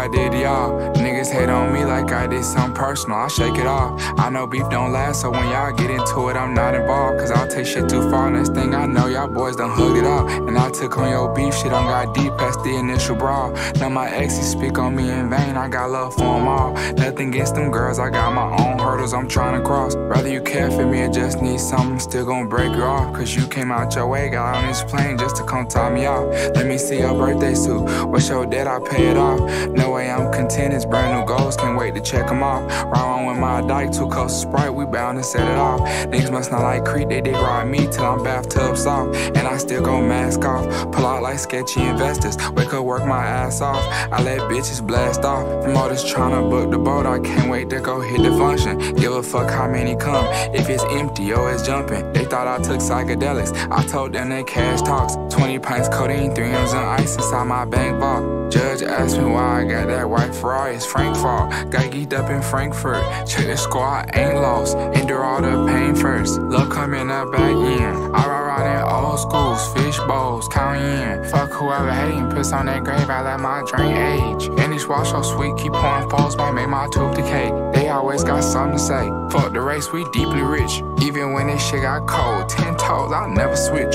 I did y'all. Hate on me like I did something personal. I shake it off. I know beef don't last, so when y'all get into it, I'm not involved. Cause I'll take shit too far. Next thing I know, y'all boys done hugged it out. And I took on your beef shit, I got deep past the initial brawl. Now my exes speak on me in vain. I got love for them all. Nothing against them girls, I got my own hurdles I'm trying to cross. Rather you care for me or just need something, still gonna break you off. Cause you came out your way, got on this plane just to come top me off. Let me see your birthday suit. What's your debt? I pay it off. No way I'm content, it's brand new goals, can't wait to check them off. Right on with my dyke, two cups of Sprite, we bound to set it off. Niggas must not like Creek, they dig ride me till I'm bathtub soft. And I still go mask off, pull out like sketchy investors. Wake up, work my ass off. I let bitches blast off. From all this tryna book the boat, I can't wait to go hit the function. Give a fuck how many come. If it's empty, oh, it's jumping. They thought I took psychedelics. I told them they cash talks. 20 pints codeine, 3 M's and ice inside my bank vault. Judge asked me why I got that white Ferrari. It's Frank fault. Got geeked up in Frankfurt. Check the squad, ain't lost. Endure all the pain first. Love coming up back in. I ride in old schools, fish bowls, count in. Fuck whoever hating, piss on that grave. I let my drink age. And this wash so sweet, keep pouring falls, might make my tooth decay. They always got something to say. Fuck the race, we deeply rich. Even when this shit got cold, ten toes, I'll never switch.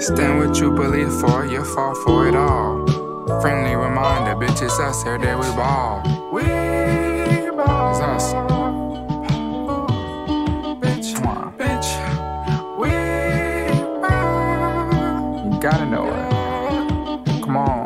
Stand with you believe for, you fall for it all. Friendly reminder, bitches us here, there we ball. We. It's us. Bitch, come on. Bitch, we. Gotta know it. Come on.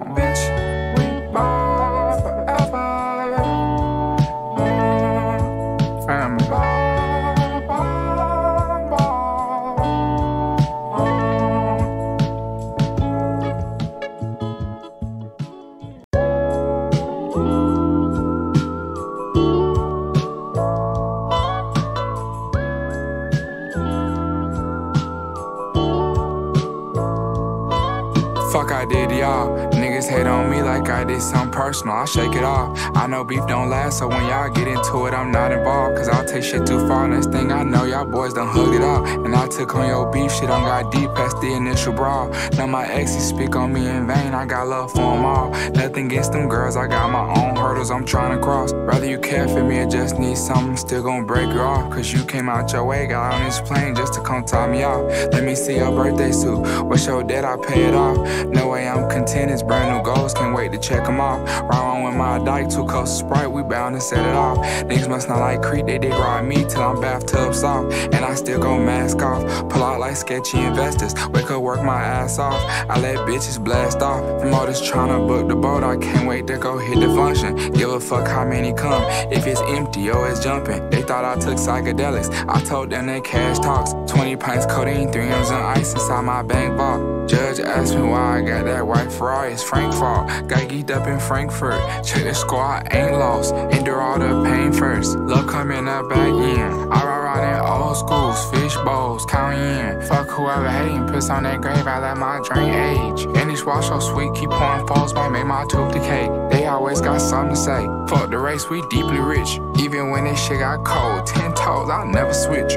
Know beef don't last, so when y'all get into it, I'm not involved. Cause I'll take shit too far. Next thing I know, y'all boys done hugged it out. And I took on your beef shit, I got deep past the initial brawl. Now my exes speak on me in vain. I got love for them all. Nothing against them girls, I got my own hurdles I'm trying to cross. Rather you care for me or just need something, still gonna break you off. Cause you came out your way, got on this plane just to come top me off. Let me see your birthday suit. What's your debt? I pay it off. No way I'm content, it's brand new goals, can't wait to check them off. Right on with my dyke, two cups of Sprite, we bound to set it off. Niggas must not like Creek, they dig ride me till I'm bathtub soft. And I still go mask off, pull out like sketchy investors. Wake up, work my ass off. I let bitches blast off. From all this trying to book the boat, I can't wait to go hit the function. Give a fuck how many come. If it's empty, oh, it's jumping. They thought I took psychedelics. I told them they cash talks. 20 pints codeine, 3 M's and ice inside my bank vault. Judge asked me why I got that white Ferrari. It's Frank fault. Got geeked up in Frankfurt. Check the squad, ain't lost. Endure all the pain first. Love coming up back in. I ride around in old schools, fish bowls, count in. Fuck whoever hating, piss on that grave. I let my drink age. And this wash so sweet, keep pouring falls, might make my tooth decay. They always got something to say. Fuck the race, we deeply rich. Even when this shit got cold, ten toes, I'll never switch.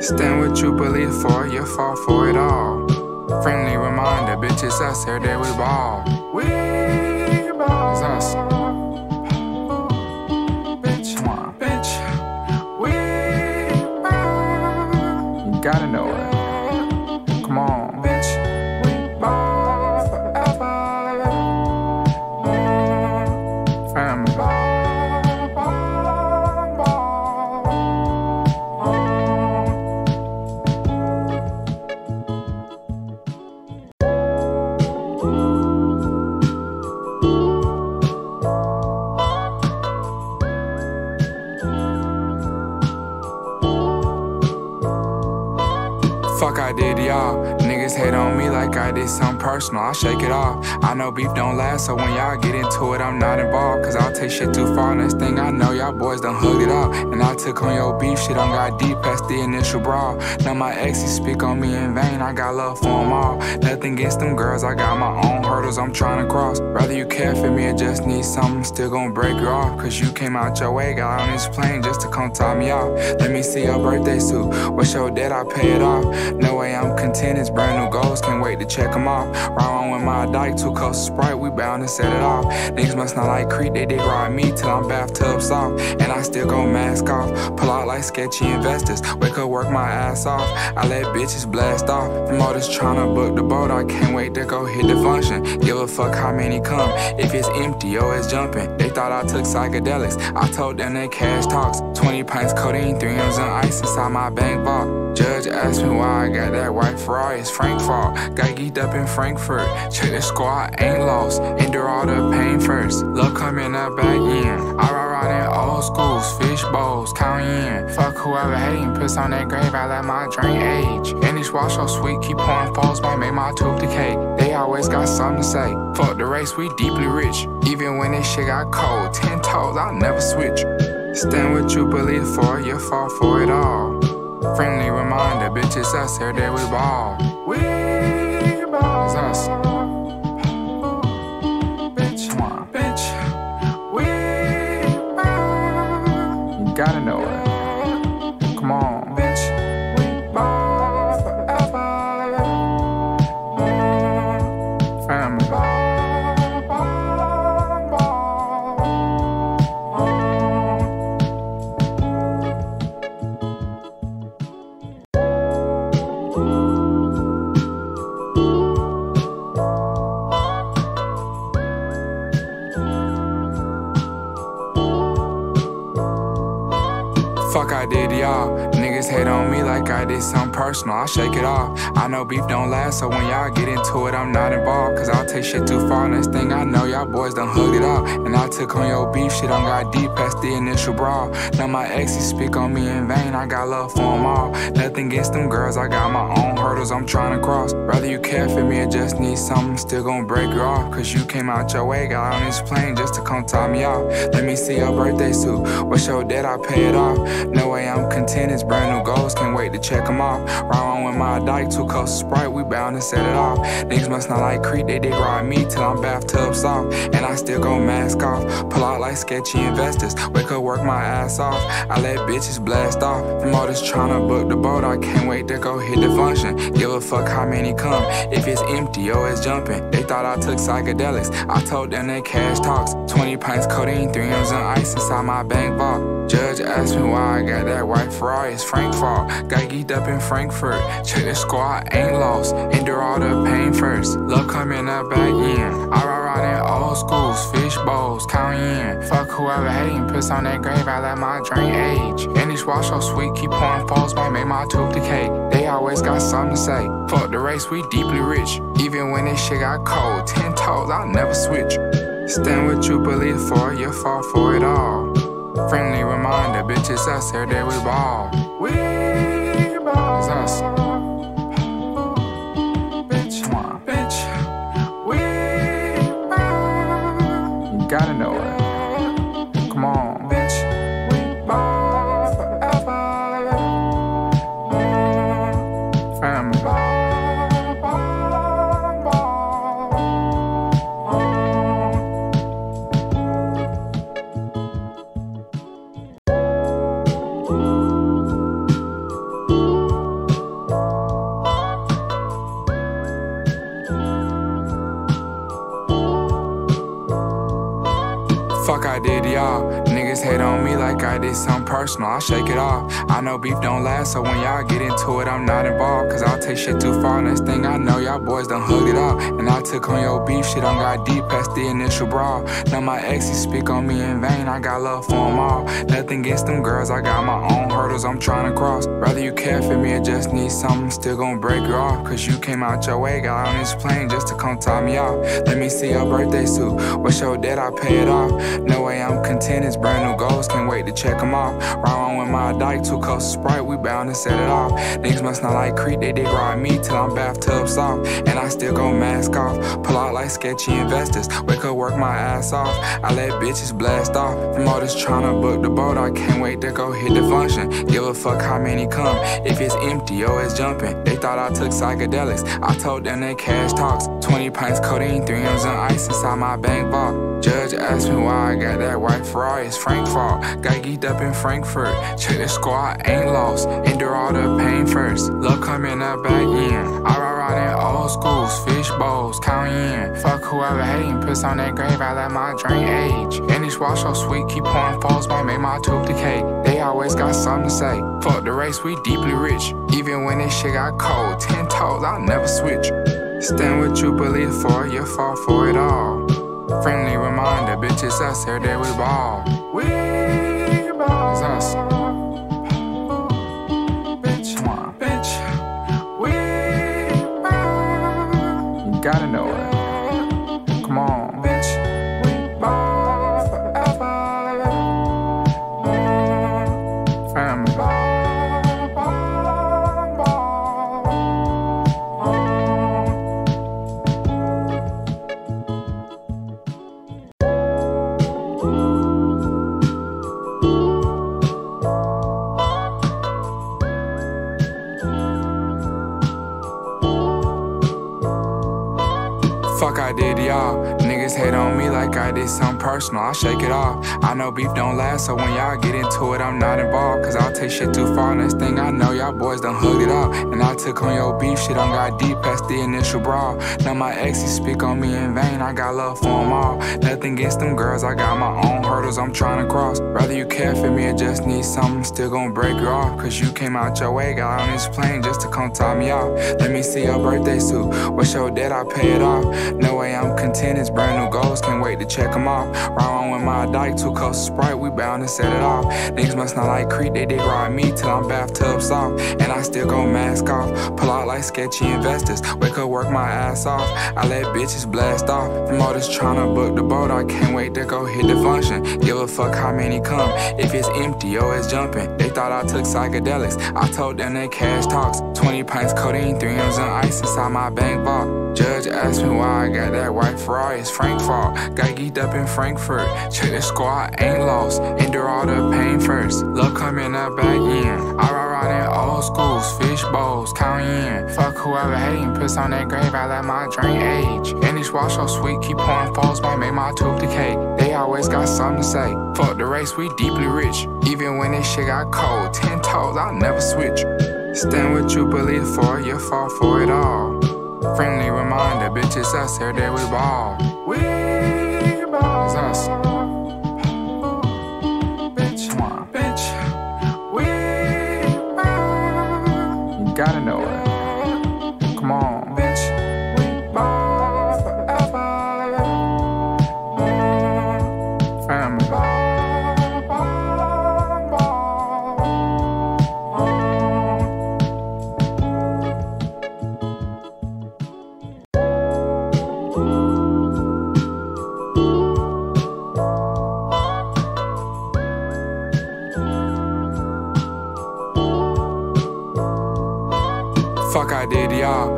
Stand what you believe for, you fall for it all. Friendly reminder, bitches us here, there we ball. We ball. It's us. Like something personal. I shake it off. I know beef don't last, so when y'all get into it, I'm not involved. Cause I'll take shit too far. Next thing I know, y'all boys done hugged it out. And I took on your beef shit, I got deep the initial brawl. Now my exes speak on me in vain. I got love for them all. Nothing against them girls, I got my own hurdles I'm trying to cross. Rather you care for me or just need something, still gonna break you off. Cause you came out your way, got on this plane just to come top me off. Let me see your birthday suit. What's your debt? I pay it off. No way I'm content, it's brand new goals, can't wait to check them off. Ride with my dyke, two of Sprite, we bound to set it off. Niggas must not like Creek, they dig ride me till I'm bathtub soft. And I still go mask off, pull out like sketchy investors. Wake up, work my ass off. I let bitches blast off. From all this tryna book the boat, I can't wait to go hit the function. Give a fuck how many come. If it's empty, yo, it's jumping. They thought I took psychedelics. I told them they cash talks. 20 pints codeine, 3 M's and ice inside my bank vault. Judge asked me why I got that white Ferrari. It's Frank fault. Got geeked up in Frankfurt. Check the squad, ain't lost. Endure all the pain first. Love coming up back in. I around in old schools, fish bowls, counting in. Fuck whoever hating, piss on that grave. I let my drain age. And these wash so sweet, keep pouring falls, might make my tooth decay. They always got something to say. Fuck the race, we deeply rich. Even when this shit got cold, ten toes, I'll never switch. Stand with you, believe for you fall for it all. Friendly reminder, bitches us here, there we ball. We ball. It's us. Hate on me like I did something personal. I shake it off. I know beef don't last, so when y'all get into it, I'm not involved. Cause I'll take shit too far. Next thing I know, y'all boys done hugged it out. And I took on your beef shit, I got deep past the initial brawl. Now my exes speak on me in vain. I got love for them all. Nothing against them girls, I got my own hurdles I'm trying to cross. Rather you care for me or just need something, still gonna break you off. Cause you came out your way, got on this plane just to come top me off. Let me see your birthday suit. What's your debt? I pay it off. No way I'm content, it's brand new goals, can't wait to check them off. On with my dyke, two cups of Sprite, we bound to set it off. Niggas must not like Creek, they dig ride me till I'm bathtub soft. And I still go mask off, pull out like sketchy investors. Wake up, work my ass off. I let bitches blast off. From all this tryna book the boat, I can't wait to go hit the function. Give a fuck how many come. If it's empty, yo, it's jumping. They thought I took psychedelics. I told them they cash talks. 20 pints codeine, 3 M's and ice inside my bank vault. Judge asked me why I got that white Ferrari. It's Frank fault. Got geeked up in Frankfurt. Check the squad, ain't lost. Endure all the pain first. Love coming up back in. I ride around in old schools, fish bowls, counting in. Fuck whoever hating, piss on that grave. I let my drain age. And these wash so sweet, keep pouring falls, might make my tooth decay. They always got something to say. Fuck the race, we deeply rich. Even when this shit got cold, ten toes, I'll never switch. Stand with you, believe for you fall for it all. Friendly reminder, bitches us here, there we ball. We ball. It's us. Me like I something personal. I shake it off. I know beef don't last, so when y'all get into it, I'm not involved. Cause I'll take shit too far. Next thing I know, y'all boys done hugged it out. And I took on your beef shit, I got deep past the initial brawl. Now my exes speak on me in vain. I got love for them all. Nothing against them girls, I got my own hurdles I'm trying to cross. Rather you care for me or just need something, still gonna break you off. Cause you came out your way, got on this plane just to come top me off. Let me see your birthday suit. What's your debt? I pay it off. No way I'm content, it's brand new goals, can't wait to check them off. Ride with my dyke, two cups of Sprite, we bound to set it off. Niggas must not like Creek, they dig ride me till I'm bathtub soft. And I still go mask off, pull out like sketchy investors. Wake up, work my ass off. I let bitches blast off. From all this tryna book the boat, I can't wait to go hit the function. Give a fuck how many come. If it's empty, yo, it's jumping. They thought I took psychedelics. I told them they cash talks. 20 pints codeine, 3 M's and ice inside my bank vault. Judge asked me why I got that white Ferrari. It's Frank fault. Got geeked up in Frankfurt. Check the squad, ain't lost. Endure all the pain first. Love coming up back in. I ride around in old schools, fish bowls, count in. Fuck whoever hating, piss on that grave, I let my drink age. And this wash so sweet, keep pouring falls, might make my tooth decay. They always got something to say. Fuck the race, we deeply rich. Even when this shit got cold, ten toes, I'll never switch. Stand what you believe for, you fall for it all. Friendly reminder, bitches us, every day we ball. We ball. It's us. Did y'all. On me like I did something personal. I shake it off. I know beef don't last, so when y'all get into it, I'm not involved. Cause I'll take shit too far. Next thing I know, y'all boys done hugged it out. And I took on your beef, shit on got deep past the initial brawl. Now my exes speak on me in vain. I got love for them all. Nothing against them girls, I got my own hurdles I'm trying to cross. Rather you care for me or just need something, still gonna break you off. Cause you came out your way, got on this plane just to come top me off. Let me see your birthday suit. What's your debt? I pay it off. No way I'm content, it's brand new goals, can't wait to check them off. Ride with my dike, two cups of Sprite, we bound to set it off. Niggas must not like Creek, they dig ride me till I'm bathtub soft. And I still go mask off, pull out like sketchy investors. Wake up, work my ass off. I let bitches blast off. From all this tryna book the boat, I can't wait to go hit the function. Give a fuck how many come. If it's empty, yo, it's jumping. They thought I took psychedelics. I told them they cash talks. 20 pints codeine, 3 M's and ice inside my bank vault. Judge asked me why I got that white Ferrari, it's Frank fault. Got geeked up in Frankfurt. Check the squad, ain't lost. Endure all the pain first. Love coming up back in. I ride around in old schools, fish bowls, count in. Fuck whoever hating, piss on that grave, I let my drink age. And this wash so sweet, keep pouring falls, might make my tooth decay. They always got something to say. Fuck the race, we deeply rich. Even when this shit got cold, ten toes, I'll never switch. Stand what you believe for, you fall for it all. Friendly reminder, bitches us, every day we ball. We I did y'all. Niggas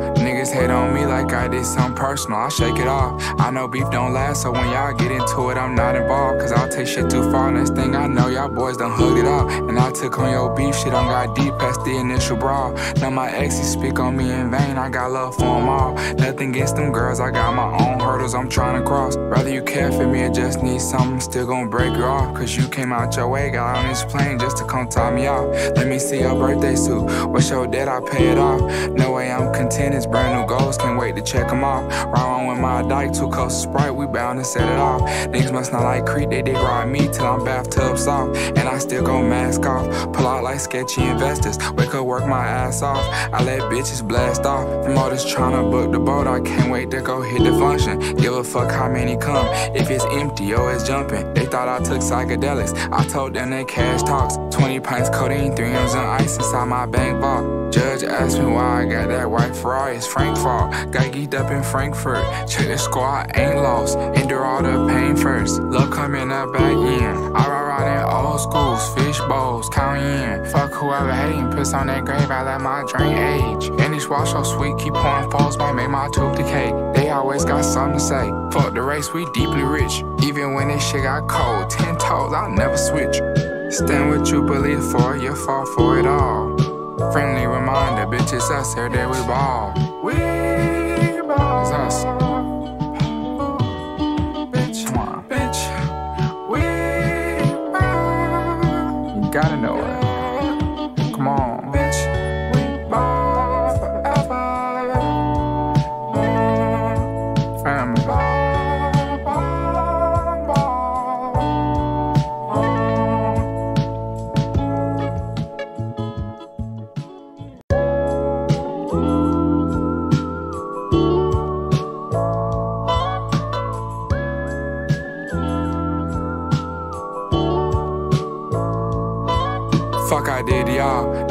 hate on me like I did something personal. I shake it off. I know beef don't last, so when y'all get into it, I'm not involved. Cause I'll take shit too far. Next thing I know, y'all boys done hugged it out. And I took on your beef, shit on got deep past the initial brawl. Now my exes speak on me in vain. I got love for them all. Nothing against them girls, I got my own hurdles I'm trying to cross. Rather you care for me or just need something, still gonna break you off. Cause you came out your way, got on this plane just to come top me off. Let me see your birthday suit. What's your debt? I pay it off. No way I'm content, it's brand new goals, can't wait to check them off. Ride with my dike, two cups of Sprite, we bound to set it off. Niggas must not like Creek, they dig ride me till I'm bathtub soft. And I still go mask off, pull out like sketchy investors. Wake up, work my ass off. I let bitches blast off. From all this tryna book the boat, I can't wait to go hit the function. Give a fuck how many come. If it's empty, yo, it's jumping. They thought I took psychedelics. I told them they cash talks. 20 pints codeine, 3 M's and ice inside my bank vault. Judge asked me why I got that white Ferrari, it's Frank fault. Got geeked up in Frankfurt. Check the squad, ain't lost. Endure all the pain first. Love coming up back in. I ride around in old schools, fish bowls, count in. Fuck whoever hating, piss on that grave, I let my drink age. And this wash so sweet, keep pouring falls, might make my tooth decay. They always got something to say. Fuck the race, we deeply rich. Even when this shit got cold, ten toes, I'll never switch. Stand what you believe for, you fall for it all. Friendly reminder, bitches us, every day we ball. We ball. It's us. I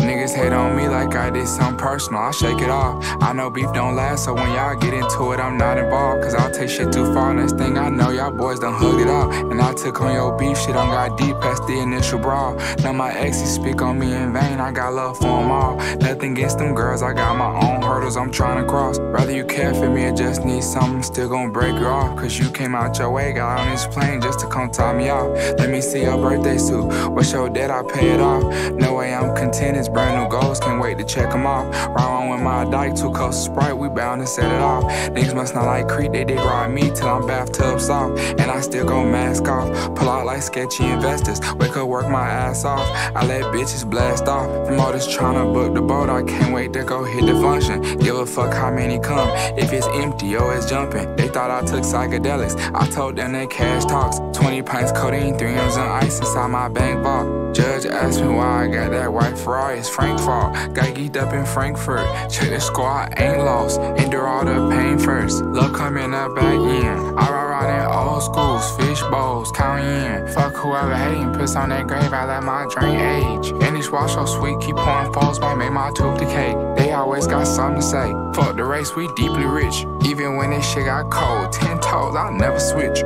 me like I something personal. I shake it off. I know beef don't last, so when y'all get into it, I'm not involved. Cause I'll take shit too far. Next thing I know, y'all boys done hugged it out. And I took on your beef shit, I got deep past the initial brawl. Now my exes speak on me in vain. I got love for them all. Nothing against them girls, I got my own hurdles I'm trying to cross. Rather you care for me or just need something, still gonna break you off. Cause you came out your way, got on this plane just to come top me off. Let me see your birthday suit. What's your debt? I pay it off. No way I'm content, it's brand new goals, can't wait to check them off. On with my dyke, two cups of Sprite, we bound to set it off. Niggas must not like Creek, they dig ride me till I'm bathtub soft. And I still go mask off, pull out like sketchy investors. Wake up, work my ass off. I let bitches blast off. From all this tryna book the boat, I can't wait to go hit the function. Give a fuck how many come. If it's empty, oh, it's jumping. They thought I took psychedelics. I told them they cash talks. 20 pints codeine, 3 M's and ice inside my bank vault. Judge asked me why I got that white Ferrari. It's Frank fault. Got geeked up in Frankfurt. Check the squad, ain't lost. Endure all the pain first. Love coming up back in. I ride around in old schools, fish bowls, count in. Fuck whoever hating, piss on that grave. I let my drink age. And this wash so sweet, keep pouring falls, might make my tooth decay. They always got something to say. Fuck the race, we deeply rich. Even when this shit got cold, ten toes, I'll never switch.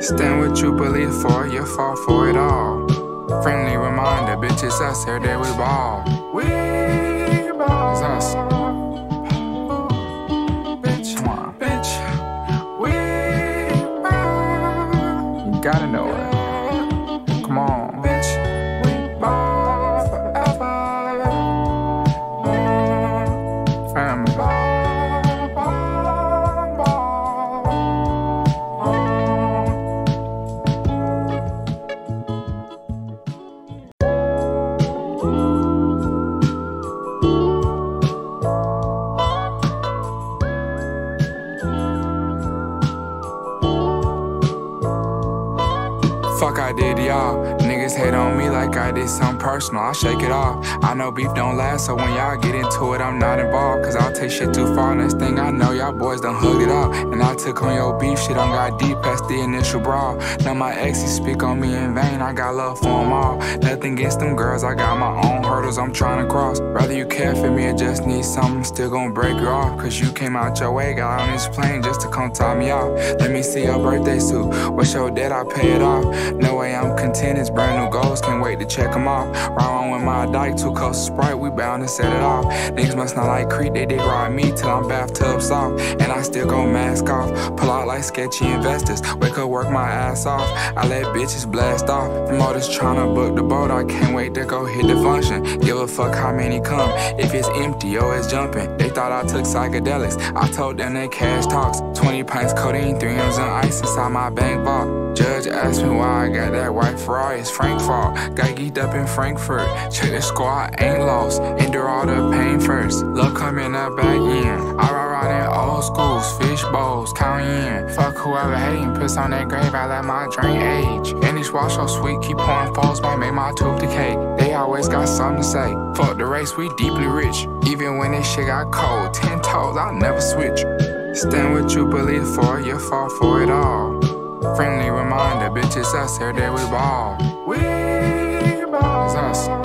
Stand with you believe for, you fall for it all. Friendly reminder, bitches us here, there we ball. We ball. It's us. Personal. I shake it off. I know beef don't last, so when y'all get into it, I'm not involved. Cause I'll take shit too far. Next thing I know, y'all boys done hugged it out. And I took on your beef shit, I got deep past the initial brawl. Now my exes speak on me in vain. I got love for them all. Nothing against them girls, I got my own hurdles I'm trying to cross. Rather you care for me or just need something, still gonna break you off. Cause you came out your way, got on this plane just to come top me off. Let me see your birthday suit. What's your debt? I pay it off. No way I'm content, it's brand new goals, can't wait to check them off. Ride on with my dyke, two of Sprite, we bound to set it off. Niggas must not like Creek, they dig ride me till I'm bathtub soft. And I still go mask off, pull out like sketchy investors. Wake up, work my ass off. I let bitches blast off. From all this tryna book the boat, I can't wait to go hit the function. Give a fuck how many come. If it's empty, oh, it's jumping. They thought I took psychedelics. I told them they cash talks. 20 pints codeine, 3 M's and ice inside my bank vault. Judge asked me why I got that white Ferrari. It's Frank fault. Got geeked up in Frankfurt. Check the squad, ain't lost. Endure all the pain first. Love coming up back in. I ride around in old schools, fish bowls, count in. Fuck whoever hating, piss on that grave. I let my drink age. And this wash so sweet, keep pouring falls, might make my tooth decay. They always got something to say. Fuck the race, we deeply rich. Even when this shit got cold, ten toes, I'll never switch. Stand what you believe for, you fall for it all. Friendly reminder, bitches us here, there we ball. We ball. It's us.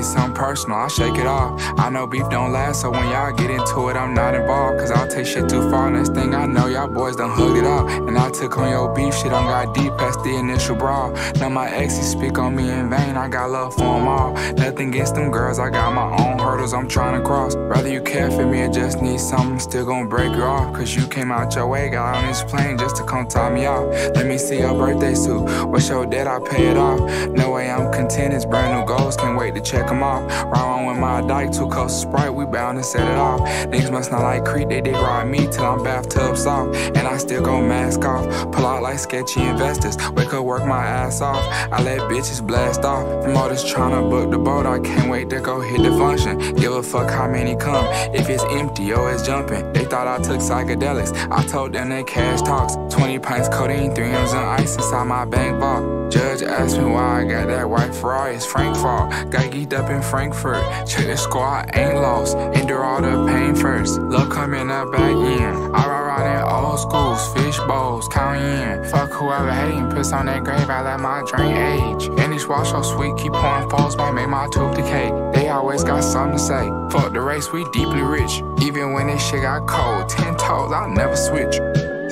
Me like I did something personal. I shake it off. I know beef don't last, so when y'all get into it, I'm not involved. Cause I'll take shit too far. Next thing I know, y'all boys done hugged it out. And I took on your beef shit, I got deep past the initial brawl. Now my exes speak on me in vain. I got love for them all. Nothing against them girls, I got my own hurdles I'm trying to cross. Rather you care for me or just need something, still gonna break you off. Cause you came out your way, got on this plane just to come top me off. Let me see your birthday suit. What's your debt? I pay it off. No way I'm content, it's brand new goals, can't wait to check them off. On with my dike, two cups of Sprite, we bound to set it off. Niggas must not like Creek, they dig ride me till I'm bathtub soft. And I still go mask off, pull out like sketchy investors. Wake up, work my ass off. I let bitches blast off. From all this tryna book the boat, I can't wait to go hit the function. Give a fuck how many come. If it's empty, oh, it's jumping. They thought I took psychedelics. I told them they cash talks. 20 pints codeine, 3 M's and ice inside my bank vault. Judge asked me why I got that white Ferrari. It's Frank fault. Got geeked up in Frankfurt. Check the squad, ain't lost. Endure all the pain first. Love coming up back in. I in old schools, fish bowls, in. Fuck whoever hating, piss on that grave. I let my drain age. And this wash so sweet, keep pouring falls, might make my tooth decay. They always got something to say. Fuck the race, we deeply rich. Even when this shit got cold, ten toes, I'll never switch.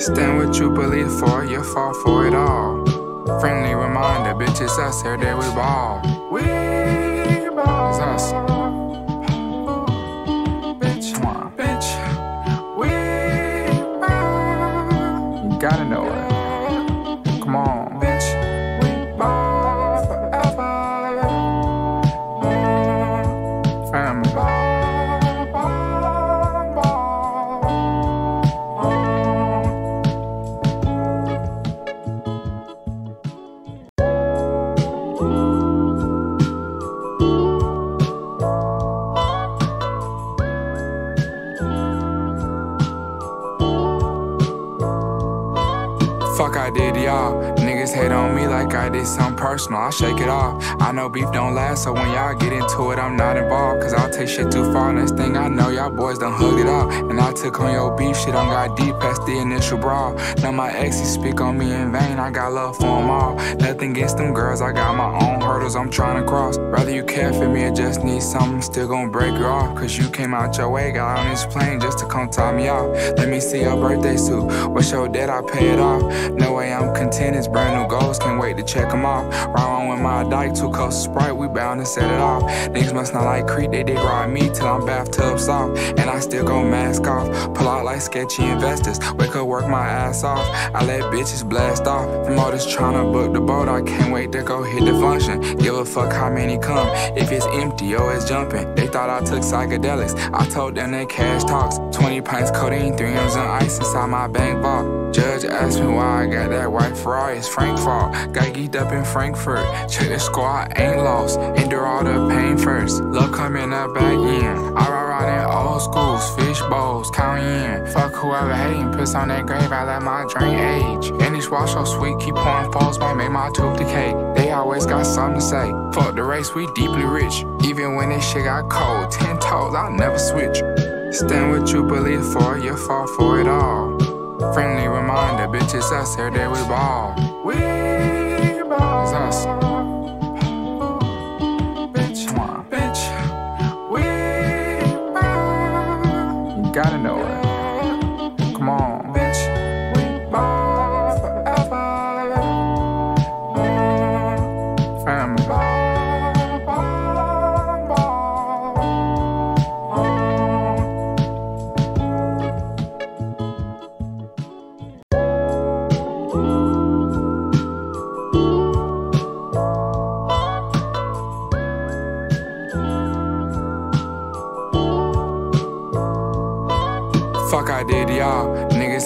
Stand with you believe for, you fall for it all. Friendly reminder, bitches us here, there we ball. We ball. It's us. I me like I did something personal. I shake it off. I know beef don't last, so when y'all get into it, I'm not involved. Cause I'll take shit too far. Next thing I know, y'all boys done hugged it out. And I took on your beef shit, on got deep past the initial brawl. Now my exes speak on me in vain. I got love for them all. Nothing against them girls, I got my own hurdles I'm trying to cross. Rather you care for me or just need something, still gonna break you off. Cause you came out your way, got on this plane just to come top me off. Let me see your birthday suit. What's your debt? I pay it off. No way I'm content, it's brand new goals, can't wait to check them off. Ride on with my dike, two cups of Sprite, we bound to set it off. Niggas must not like Creek, they dig ride me till I'm bathtub soft. And I still go mask off, pull out like sketchy investors. Wake up, work my ass off. I let bitches blast off. From all this tryna book the boat, I can't wait to go hit the function. Give a fuck how many come. If it's empty, oh, it's jumping. They thought I took psychedelics. I told them they cash talks. 20 pints codeine, 3 M's and ice inside my bank vault. Judge asked me why I got that white Ferrari. It's Frank fault. Got geeked up in Frankfurt. Check the squad, ain't lost. Endure all the pain first. Love coming up back in. I ride around in old schools, fish bowls, counting in. Fuck whoever hating, piss on that grave. I let my drain age. And this wash so sweet, keep pouring falls, might make my tooth decay. They always got something to say. Fuck the race, we deeply rich. Even when this shit got cold, ten toes, I'll never switch. Stand with you believe for, you fall for it all. Friendly reminder, bitches us here, we ball. We ball. It's us.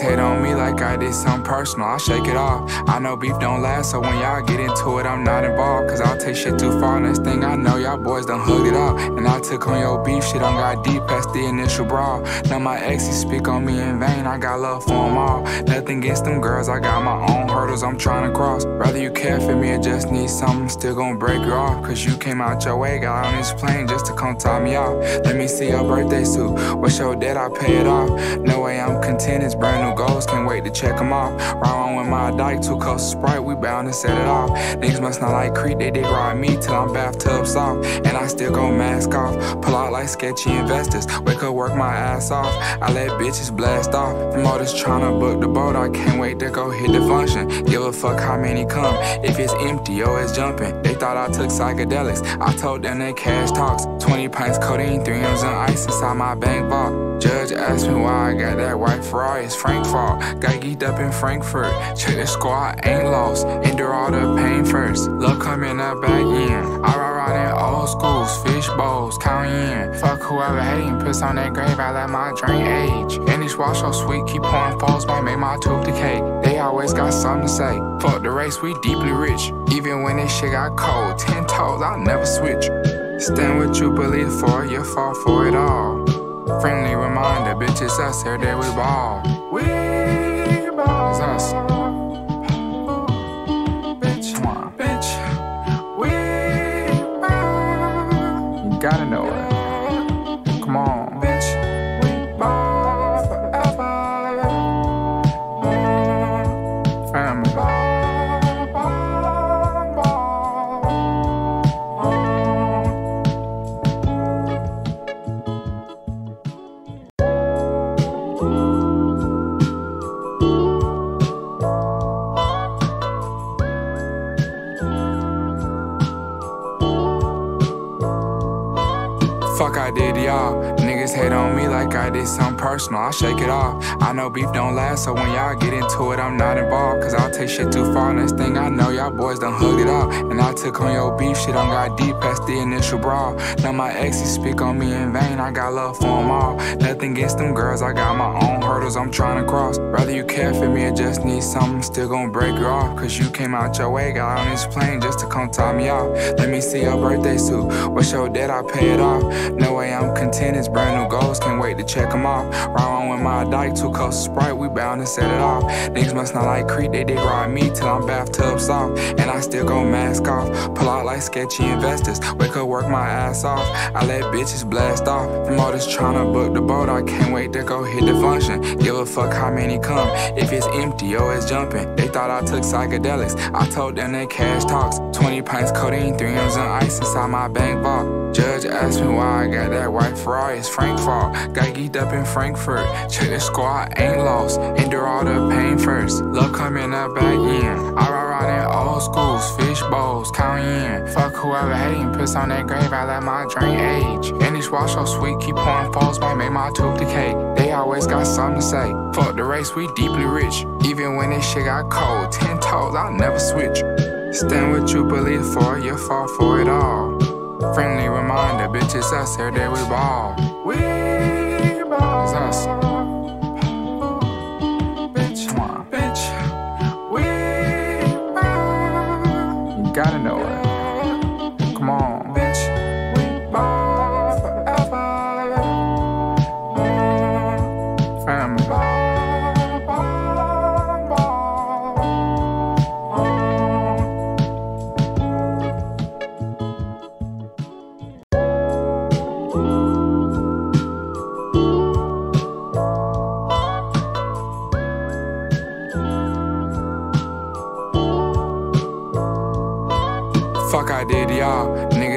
Hate on me like I did something personal. I shake it off. I know beef don't last, so when y'all get into it, I'm not involved. Cause I'll take shit too far. Next thing I know, y'all boys done hugged it out. And I took on your beef shit, on got deep past the initial brawl. Now my exes speak on me in vain. I got love for them all. Nothing against them girls, I got my own hurdles I'm trying to cross. Rather you care for me or just need something, still gonna break you off. Cause you came out your way, got on this plane just to come top me off. Let me see your birthday suit. What's your debt? I pay it off. No way I'm content, it's brand new goals, can't wait to check them off. Ride on with my dike, two cups of Sprite, we bound to set it off. Niggas must not like Creek, they dig ride me till I'm bathtub soft. And I still go mask off, pull out like sketchy investors. Wake up, work my ass off. I let bitches blast off. From all this tryna book the boat, I can't wait to go hit the function. Give a fuck how many come. If it's empty, oh, it's jumping. They thought I took psychedelics. I told them they cash talks. 20 pints codeine, 3 M's and ice inside my bank vault. Judge asked me why I got that white Ferrari. It's Frank fault. Got geeked up in Frankfurt. Check the squad, ain't lost. Endure all the pain first. Love coming up back in. I ride around in old schools, fish bowls, counting in. Fuck whoever hating, piss on that grave. I let my drain age. And these wash so sweet, keep pouring falls, might make my tooth decay. They always got something to say. Fuck the race, we deeply rich. Even when this shit got cold, ten toes, I'll never switch. Stand with you, believe for you fall for it all. Friendly reminder, bitches us, every day we ball. We ball. It's us. Hate on me like I did something personal. I shake it off. I know beef don't last, so when y'all get into it, I'm not involved. Cause I'll take shit too far. Next thing I know, y'all boys done hugged it out. And I took on your beef shit, I got deep past the initial brawl. Now my exes speak on me in vain. I got love for them all. Nothing against them girls, I got my own hurdles I'm trying to cross. Rather you care for me or just need something, still gonna break you off. Cause you came out your way, got on this plane just to come top me off. Let me see your birthday suit. What's your debt? I pay it off. No way I'm content, it's brand new goals, can't wait to check them off. On with my dyke, two cups of Sprite, we bound to set it off. Niggas must not like Creek, they dig ride me till I'm bathtub soft. And I still go mask off, pull out like sketchy investors. Wake up, work my ass off. I let bitches blast off. From all this tryna book the boat, I can't wait to go hit the function. Give a fuck how many come. If it's empty, oh, it's jumping. They thought I took psychedelics. I told them they cash talks. 20 pints codeine, 3 M's and ice inside my bank vault. Judge asked me why I got that white Ferrari. It's Frank fault. Got geeked up in Frankfurt. Check the squad, ain't lost. Endure all the pain first. Love coming up back in. I ride in old schools, fish bowls, counting in. Fuck whoever hating, piss on that grave. I let my drain age. And these wash so sweet, keep pouring falls, might make my tooth decay. They always got something to say. Fuck the race, we deeply rich. Even when this shit got cold, ten toes, I'll never switch. Stand with you, believe for you fall for it all. Friendly reminder, bitches us, every day we ball. We. It's us. Bitch, bitch. We. You gotta know y'all.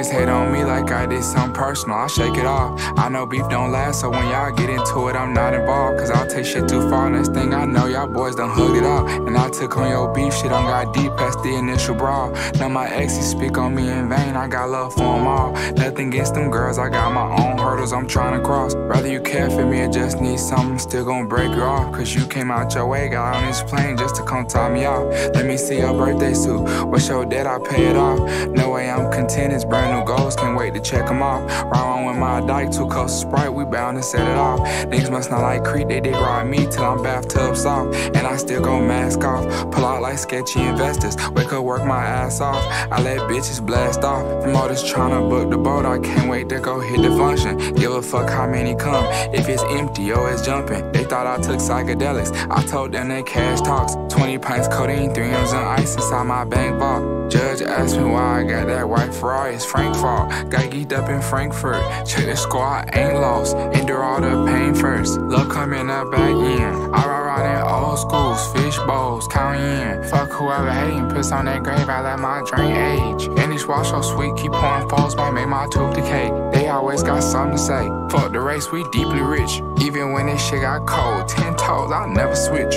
Niggas hate on me like I did something personal. I shake it off. I know beef don't last, so when y'all get into it, I'm not involved. Cause I'll take shit too far. Next thing I know, y'all boys done hugged it out. And I took on your beef shit, I got deep past the initial brawl. Now my exes speak on me in vain. I got love for them all. Nothing against them girls, I got my own hurdles I'm trying to cross. Rather you care for me or just need something, still gonna break you off. Cause you came out your way, got on this plane just to come top me off. Let me see your birthday suit. What's your debt? I pay it off. No way I'm content, it's brand new goals, can't wait to check them off. Ride on with my dyke, two cups of Sprite, we bound to set it off. Niggas must not like Creek, they dig ride me till I'm bathtub soft. And I still go mask off, pull out like sketchy investors. Wake up, work my ass off. I let bitches blast off. From all this tryna book the boat, I can't wait to go hit the function. Give a fuck how many come. If it's empty, oh, it's jumping. They thought I took psychedelics. I told them they cash talks. 20 pints codeine, 3 M's and ice inside my bank vault. Judge asked me why I got that white Ferrari. It's Frank fault. Got geeked up in Frankfurt. Check the squad, ain't lost. Endure all the pain first. Love coming up back in. I ride around in old schools, fish bowls, counting in. Fuck whoever hating, piss on that grave. I let my drain age. And these wash so sweet, keep pouring falls, might make my tooth decay. They always got something to say. Fuck the race, we deeply rich. Even when this shit got cold, ten toes, I'll never switch.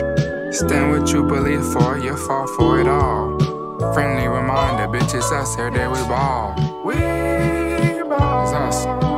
Stand with you, believe for you fall for it all. Friendly reminder, bitches us, every day we ball. We ball. It's us.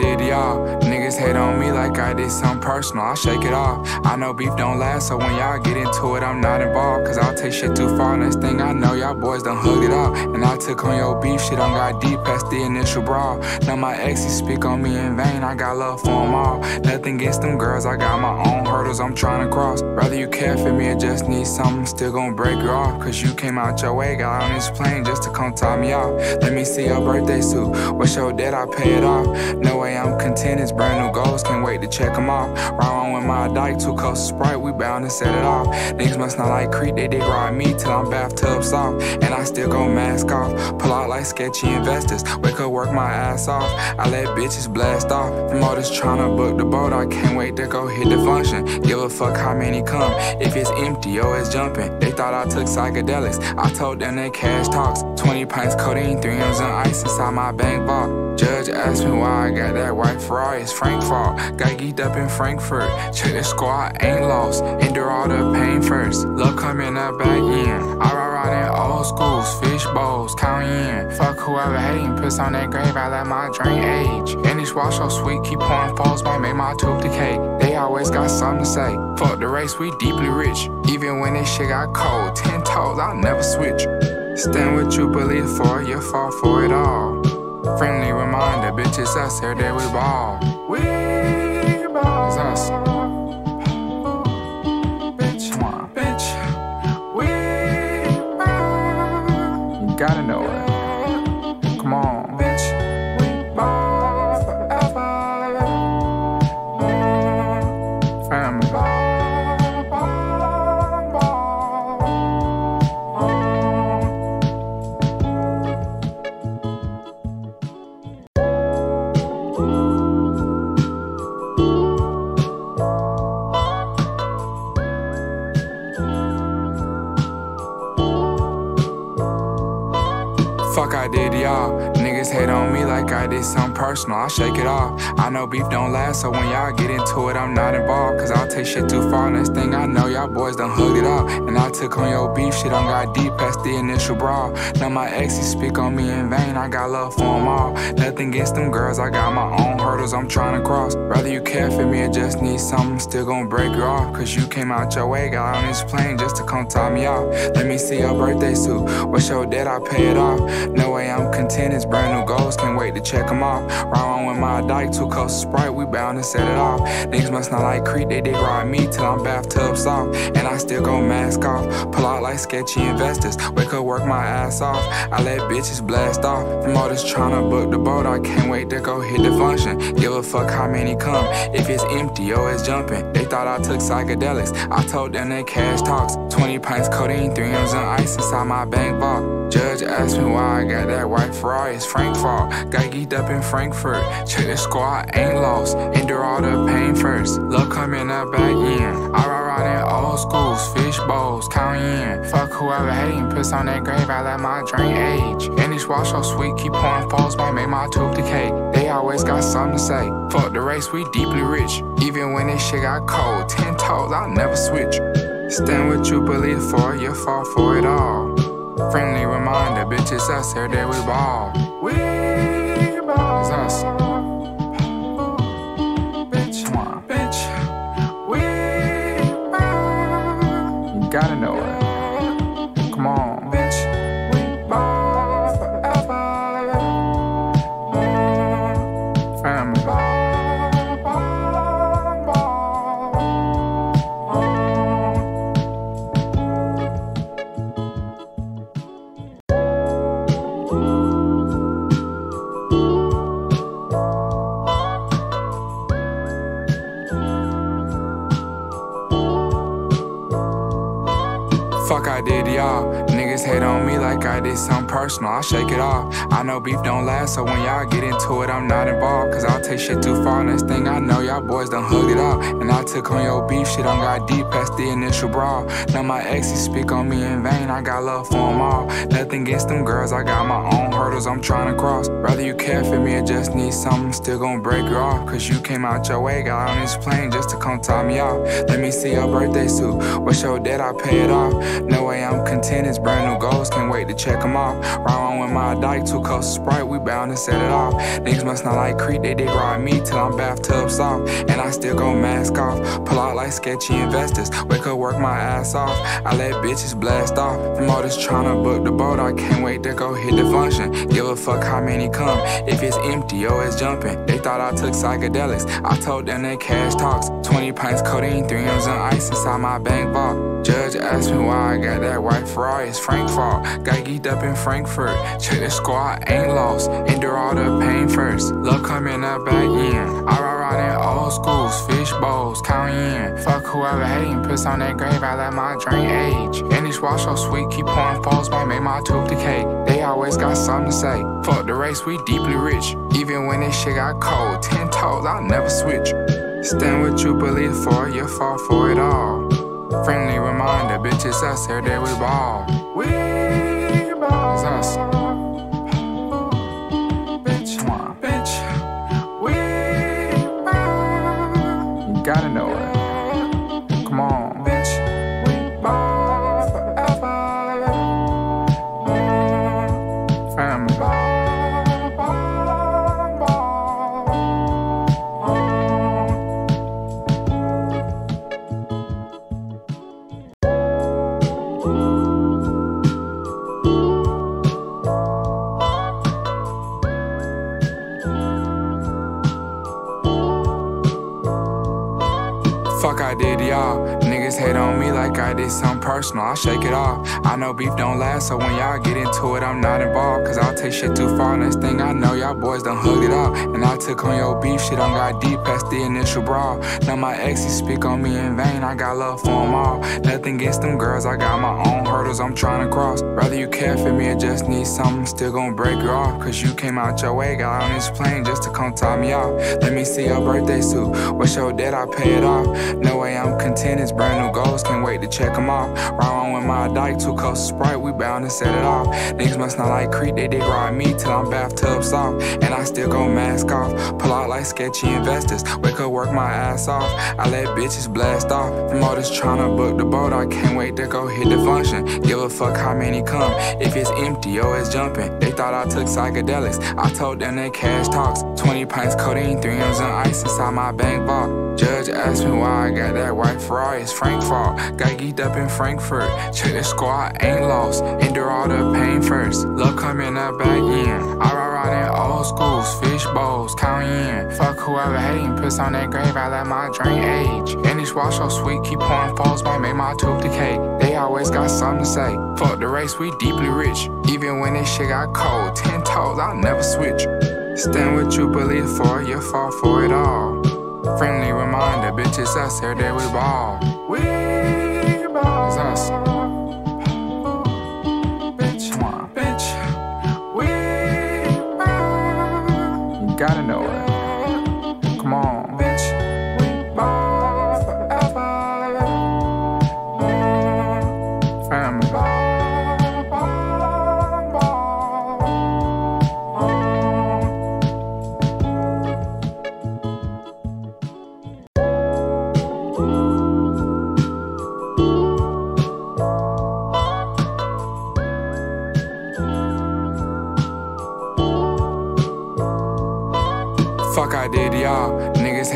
Did y'all. Niggas hate on me like I did something personal. I shake it off. I know beef don't last, so when y'all get into it, I'm not involved. Cause I'll take shit too far. Next thing I know, y'all boys done hugged it out. And I took on your beef, shit on got deep the initial brawl. Now my exes speak on me in vain. I got love for them all. Nothing against them girls, I got my own hurdles I'm trying to cross. Rather you care for me or just need something, still gonna break you off. Cause you came out your way, got on this plane just to come top me off. Let me see your birthday suit. What's your debt? I pay it off. No way I'm content, it's brand new goals, can't wait to check them off. Ride on with my dyke, too close to Sprite, we bound to set it off. Niggas must not like Creek, they dig ride me till I'm bathtub soft. And I still go mask off, pull out like sketchy investors. Wake up, work my ass off. I let bitches blast off. From all this trying to book the boat, I can't wait to go hit the function. Give a fuck how many come. If it's empty, yo, it's jumping. They thought I took psychedelics. I told them they cash talks. 20 pints codeine, 3 M's and ice inside my bank vault. Judge asked me why I got that white Ferrari. It's Frank fault. Got geeked up in Frankfurt. Check the squad, ain't lost. Endure all the pain first. Love coming up back in. I in old schools, fish bowls, count in. Fuck whoever hating, piss on that grave. I let my drain age. And this wash so sweet, keep pouring falls, might make my tooth decay. They always got something to say. Fuck the race, we deeply rich. Even when this shit got cold, ten toes, I'll never switch. Stand with you, believe for you fall for it all. Friendly reminder, bitches us here that we ball. We ball. It's us. Personal. I shake it off. I know beef don't last, so when y'all get into it, I'm not involved. Cause I'll take shit too far. Next thing I know, y'all boys done hugged it out. And I took on your beef, shit on got deep past the initial brawl. Now my exes speak on me in vain. I got love for them all. Nothing against them girls, I got my own hurdles I'm trying to cross. Rather you care for me or just need something, still gonna break you off. Cause you came out your way, got on this plane just to come top me off. Let me see your birthday suit. What's your debt? I pay it off. No way I'm content, it's brand new goals, can't wait to check them off. On with my dyke, too to Sprite, we bound to set it off. Niggas must not like Creek, they dig ride me till I'm bathtub soft. And I still go mask off, pull out like sketchy investors. Wake up, work my ass off. I let bitches blast off. From all this trying to book the boat, I can't wait to go hit the function. Give a fuck how many come. If it's empty, yo, it's jumping. They thought I took psychedelics. I told them they cash talks. 20 pints codeine, 3 M's and ice inside my bank vault. Judge asked me why I got that white Ferrari. It's Frank. Got geeked up in Frankfurt. Check the squad, ain't lost. Endure all the pain first. Love coming up back in. I ride around in old schools, fish bowls, count in. Fuck whoever hating, piss on that grave. I let my drain age. And this wash so sweet, keep pouring falls, might make my tooth decay. They always got something to say. Fuck the race, we deeply rich. Even when this shit got cold, ten toes, I'll never switch. Stand with you, believe for you fall for it all. Friendly reminder, bitch, it's us here we ball. We ball. It's us. Like something personal. I shake it off. I know beef don't last, so when y'all get into it, I'm not involved. Cause I'll take shit too far. Next thing I know, y'all boys done hugged it out. And I took on your beef, shit on got deep past the initial brawl. Now my exes speak on me in vain. I got love for them all. Nothing against them girls, I got my own hurdles I'm trying to cross. Rather you care for me or just need something, still gonna break you off. Cause you came out your way, got on this plane just to come top me off. Let me see your birthday suit. What's your debt? I pay it off. No way I'm content, it's brand new goals, can't wait to check check them off. On with my dyke, two cups of Sprite, we bound to set it off. Niggas must not like Creek, they dig ride me till I'm bathtub soft. And I still go mask off, pull out like sketchy investors. Wake up, work my ass off. I let bitches blast off. From all this tryna book the boat, I can't wait to go hit the function. Give a fuck how many come. If it's empty, oh, it's jumping. They thought I took psychedelics. I told them they cash talks. 20 pints codeine, 3 M's and ice inside my bank vault. Judge asked me why I got that white Ferrari. It's Frank fault. Got geeked up in Frankfurt. Check the squad, ain't lost. Endure all the pain first. Love coming up back in. I ride around in old schools, fish bowls, count in. Fuck whoever hating, piss on that grave. I let my drink age. And this wash so sweet, keep pouring falls, might make my tooth decay. They always got something to say. Fuck the race, we deeply rich. Even when this shit got cold, ten toes, I'll never switch. Stand with you believe for, you fall for it all. Friendly reminder, bitches there we ball. We ball. Personal. I shake it off. I know beef don't last, so when y'all get into it, I'm not involved. Cause I'll take shit too far. Next thing I know, y'all boys done hugged it out. And I took on your beef, shit on got deep past the initial brawl. Now my exes speak on me in vain. I got love for them all. Nothing against them girls, I got my own hurdles I'm trying to cross. Rather you care for me or just need something, still gonna break you off. Cause you came out your way, got on this plane just to come top me off. Let me see your birthday suit. What's your debt? I pay it off. No way I'm content, it's brand new goals, can't wait to check them off. Ride on with my dyke, two cups of Sprite, we bound to set it off. Niggas must not like Creek, they dig ride me till I'm bathtub soft. And I still go mask off, pull out like sketchy investors. Wake up, work my ass off. I let bitches blast off. From all this tryna book the boat, I can't wait to go hit the function. Give a fuck how many come. If it's empty, oh, it's jumping. They thought I took psychedelics. I told them they cash talks. 20 pints codeine, 3 M's and ice inside my bank vault. Judge asked me why I got that white Ferrari. It's Frank fault. Got geeked up in Frankfurt. Check the squad, ain't lost. Endure all the pain first. Love coming up back in. I ride around in old schools, fish bowls, count in. Fuck whoever hating, piss on that grave. I let my drink age. And this wash so sweet, keep pouring falls, might make my tooth decay. They always got something to say. Fuck the race, we deeply rich. Even when this shit got cold, ten toes, I'll never switch. Stand with you believe for, you fall for it all. Friendly reminder, bitches us here, there we ball. We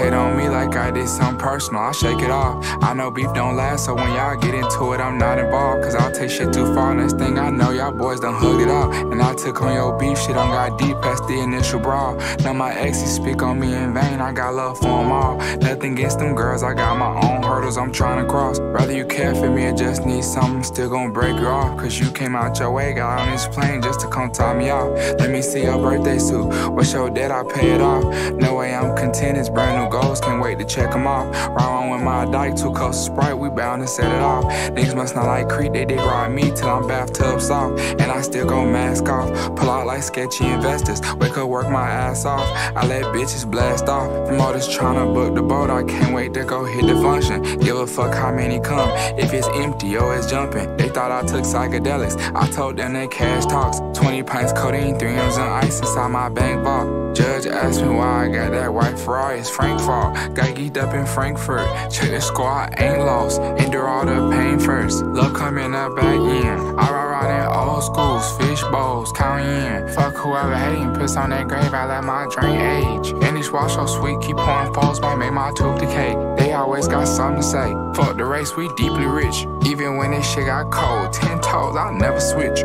hate on me like I did something personal. I shake it off. I know beef don't last, so when y'all get into it, I'm not involved. Cause I'll take shit too far. Next thing I know, y'all boys done hugged it out. And I took on your beef, shit on got deep past the initial brawl. Now my exes speak on me in vain. I got love for them all. Nothing against them girls, I got my own hurdles I'm trying to cross. Rather you care for me or just need something, still gonna break you off. Cause you came out your way, got on this plane just to come top me off. Let me see your birthday suit. What's your debt? I pay it off. No way I'm content, it's brand new goals, can't wait to check them off. On with my dyke, two cups of Sprite, we bound to set it off. Niggas must not like Creek, they dig ride me till I'm bathtub soft. And I still go mask off, pull out like sketchy investors. Wake up, work my ass off. I let bitches blast off. From all this tryna book the boat, I can't wait to go hit the function. Give a fuck how many come. If it's empty, oh, it's jumping. They thought I took psychedelics. I told them they cash talks. 20 pints codeine, 3 M's and ice inside my bank vault. Judge asked me why I got that white Ferrari. It's Frank fault. Got geeked up in Frankfurt. Check the squad, ain't lost. Endure all the pain first. Love coming up back in. I ride riding old schools, fish bowls, counting in. Fuck whoever hating, piss on that grave, I let my drink age. And this wash so sweet, keep pouring falls, might make my tooth decay. They always got something to say. Fuck the race, we deeply rich. Even when this shit got cold, ten toes, I'll never switch.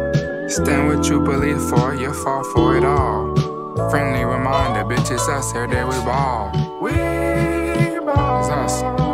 Stand with you, believe for you fall for it all. Friendly reminder, bitches us here, there we ball. We ball. It's us.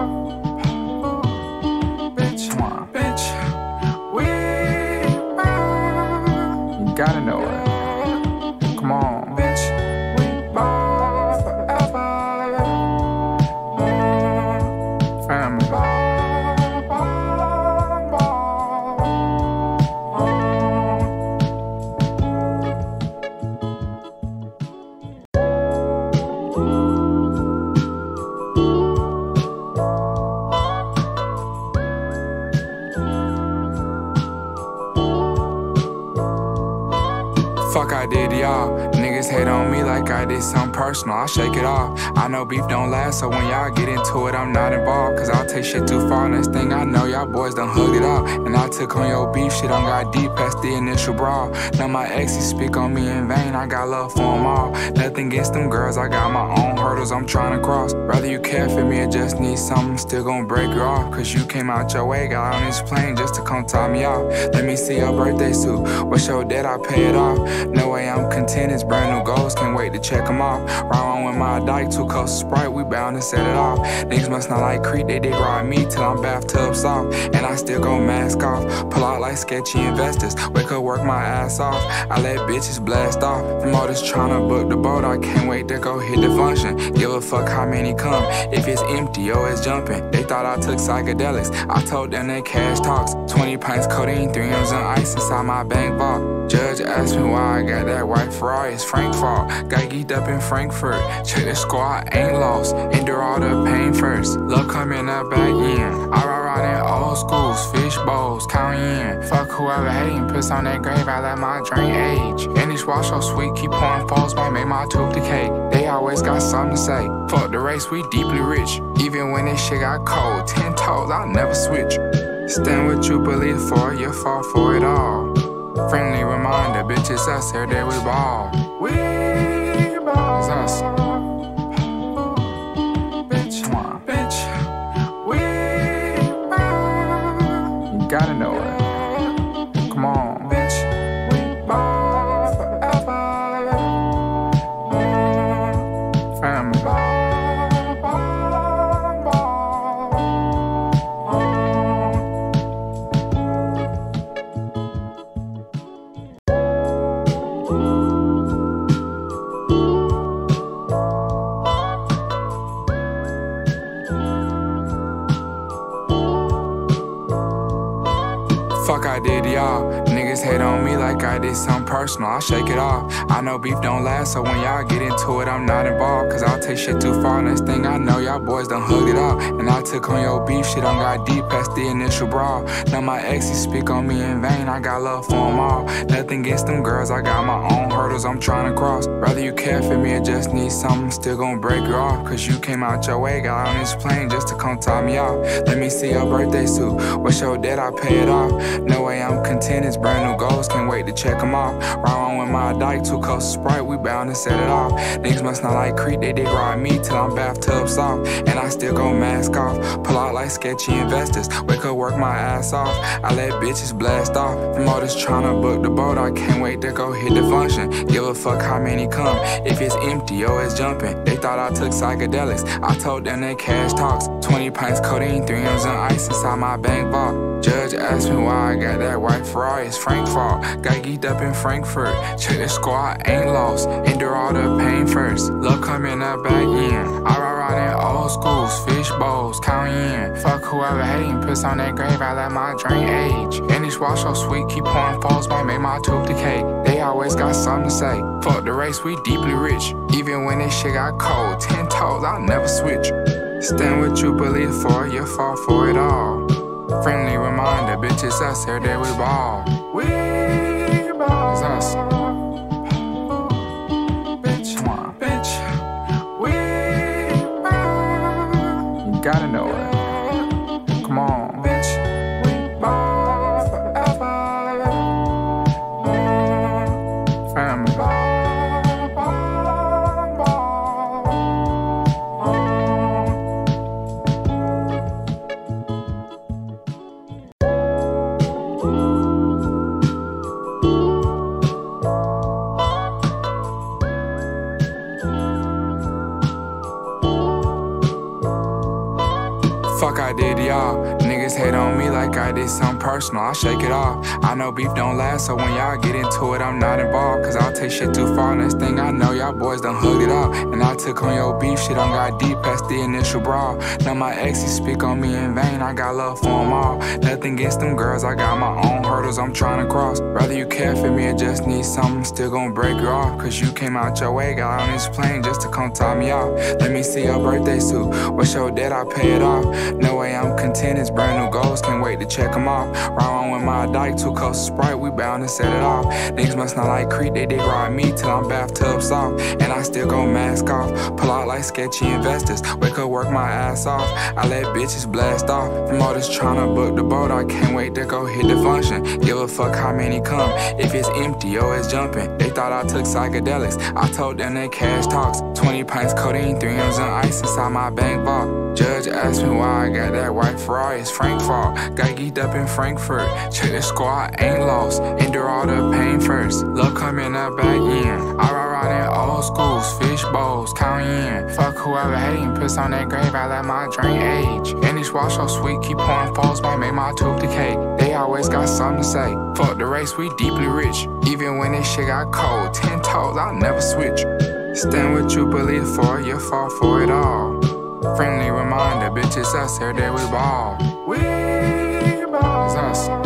Me like I something personal. I shake it off. I know beef don't last, so when y'all get into it, I'm not involved. Cause I'll take shit too far. Next thing I know, y'all boys done hugged it out. And I took on your beef shit, on got deep past the initial brawl. Now my exes speak on me in vain. I got love for them all. Nothing against them girls, I got my own hurdles I'm trying to cross. Rather you care for me or just need something, still gonna break you off. Cause you came out your way, got on this plane just to come top me off. Let me see your birthday suit. What's your debt? I pay it off. No way I'm content, it's brand new goals, can't wait to check them off. Ride with my dyke, two cups of Sprite, we bound to set it off. Niggas must not like Creek, they dig ride me till I'm bathtub soft. And I still go mask off, pull out like sketchy investors. Wake up, work my ass off. I let bitches blast off. From all this tryna book the boat, I can't wait to go hit the function. Give a fuck how many come. If it's empty, oh, it's jumping. They thought I took psychedelics. I told them they cash talks. 20 pints codeine, 3 M's and ice inside my bank vault. Judge asked me why I got that white Ferrari, it's Frank fault. Got geeked up in Frankfurt. Check the squad, ain't lost. Endure all the pain first. Love coming up back in. I ride around in old schools, fish bowls, counting in. Fuck whoever hating, piss on that grave, I let my drink age. And this wash so sweet, keep pouring falls, might make my tooth decay. They always got something to say. Fuck the race, we deeply rich. Even when this shit got cold, ten toes, I'll never switch. Stand with you, believe for you fall for it all. Friendly reminder, bitches us here, there we ball. We ball. It's us. I did something personal. I shake it off. I know beef don't last, so when y'all get into it, I'm not involved. Cause I'll take shit too far. Next thing I know, y'all boys done hugged it out. And I took on your beef shit, on got deep past the initial brawl. Now my exes speak on me in vain. I got love for them all. Nothing against them girls, I got my own hurdles I'm trying to cross. Rather you care for me or just need something, still gonna break you off. Cause you came out your way, got on this plane just to come top me off. Let me see your birthday suit. What's your debt? I pay it off. No way I'm content, it's brand new goals, can't wait to check them off. Ride on with my dyke, two cups of Sprite, we bound to set it off. Niggas must not like Creek, they dig ride me till I'm bathtub soft. And I still go mask off, pull out like sketchy investors. Wake up, work my ass off. I let bitches blast off. From all this tryna book the boat, I can't wait to go hit the function. Give a fuck how many come. If it's empty, oh, it's jumping. They thought I took psychedelics. I told them they cash talks. 20 pints codeine, 3 M's and ice inside my bank vault. Judge asked me why I got that white Ferrari, it's Frank fault. Got geeked up in Frankfurt. Check the squad, ain't lost. Endure all the pain first. Love coming up back in. I ride around in old schools, fish bowls, counting in. Fuck whoever hating, piss on that grave, I let my drink age. And this wash so sweet, keep pouring falls, might make my tooth decay. They always got something to say. Fuck the race, we deeply rich. Even when this shit got cold, ten toes, I'll never switch. Stand with you, believe for you fall for it all. Friendly reminder, bitches us here, there we ball. We ball. It's us. Y'all. Hate on me like I did something personal. I shake it off. I know beef don't last, so when y'all get into it, I'm not involved. Cause I'll take shit too far. Next thing I know, y'all boys done hugged it out. And I took on your beef shit, I got deep past the initial brawl. Now my exes speak on me in vain. I got love for them all. Nothing against them girls, I got my own hurdles I'm trying to cross. Rather you care for me or just need something, still gonna break you off. Cause you came out your way, got on this plane just to come top me off. Let me see your birthday suit. What's your debt? I pay it off. No way I'm content, it's brand new goals, can't wait to check them off. On with my dyke, too close to Sprite, we bound to set it off. Niggas must not like Creek, they dig ride me till I'm bathtub soft. And I still go mask off, pull out like sketchy investors. Wake up, work my ass off. I let bitches blast off. From all this tryna book the boat, I can't wait to go hit the function. Give a fuck how many come. If it's empty, oh, it's jumping. They thought I took psychedelics. I told them that cash talks. 20 pints codeine, 3 M's and ice inside my bank vault. Judge asked me why I got that white Ferrari. It's Frank fault. Got geeked up in Frankfurt. Check the squad, ain't lost. Endure all the pain first. Love coming up back in. I ride around in old schools, fish bowls, count in. Fuck whoever hating, piss on that grave. I let my drain age. And this wash so sweet, keep pouring falls, might make my tooth decay. They always got something to say. Fuck the race, we deeply rich. Even when this shit got cold, ten toes, I'll never switch. Stand what you believe for, you fall for it all. Friendly reminder, bitch, it's us here, we ball. We ball. It's us.